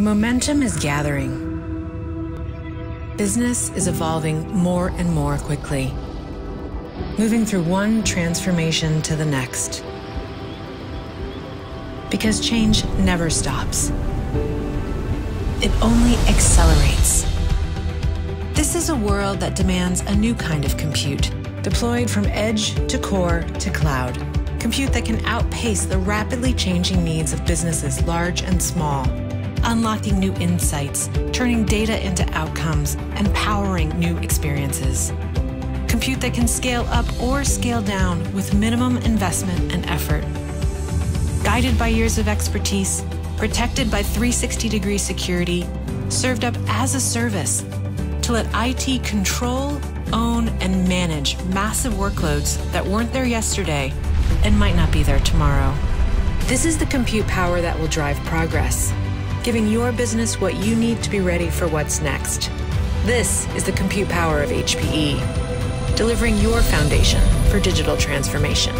Momentum is gathering. Business is evolving more and more quickly, moving through one transformation to the next. Because change never stops, it only accelerates. This is a world that demands a new kind of compute, deployed from edge to core to cloud. Compute that can outpace the rapidly changing needs of businesses large and small, unlocking new insights, turning data into outcomes, and powering new experiences. Compute that can scale up or scale down with minimum investment and effort. Guided by years of expertise, protected by 360 degree security, served up as a service to let IT control, own, and manage massive workloads that weren't there yesterday and might not be there tomorrow. This is the compute power that will drive progress, giving your business what you need to be ready for what's next. This is the compute power of HPE, delivering your foundation for digital transformation.